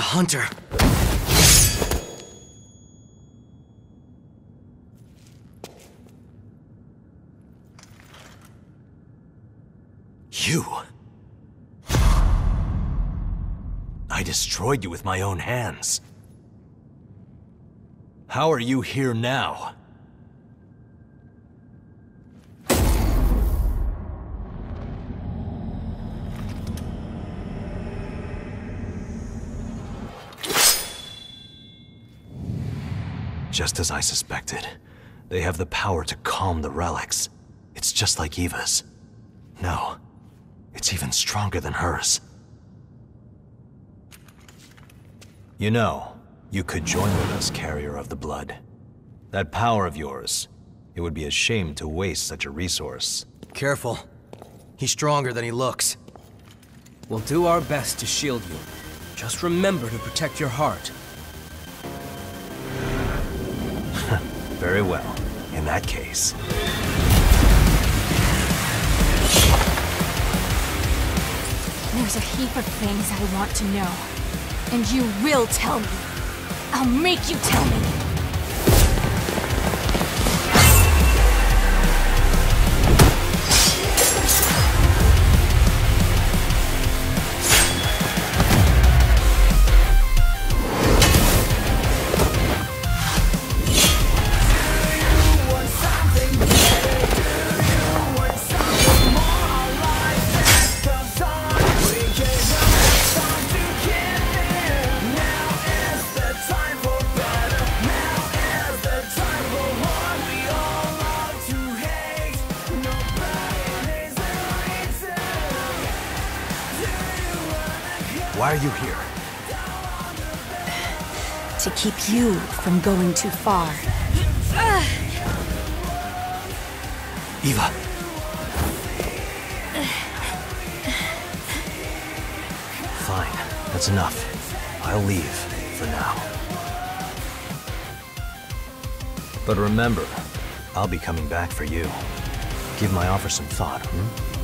The hunter. You? I destroyed you with my own hands. How are you here now? Just as I suspected. They have the power to calm the relics. It's just like Eva's. No, it's even stronger than hers. You know, you could join with us, Carrier of the Blood. That power of yours, it would be a shame to waste such a resource. Careful. He's stronger than he looks. We'll do our best to shield you. Just remember to protect your heart. Very well. In that case... There's a heap of things I want to know. And you will tell me. I'll make you tell me. Why are you here? To keep you from going too far. Eva! Fine. That's enough. I'll leave, for now. But remember, I'll be coming back for you. Give my offer some thought, hmm?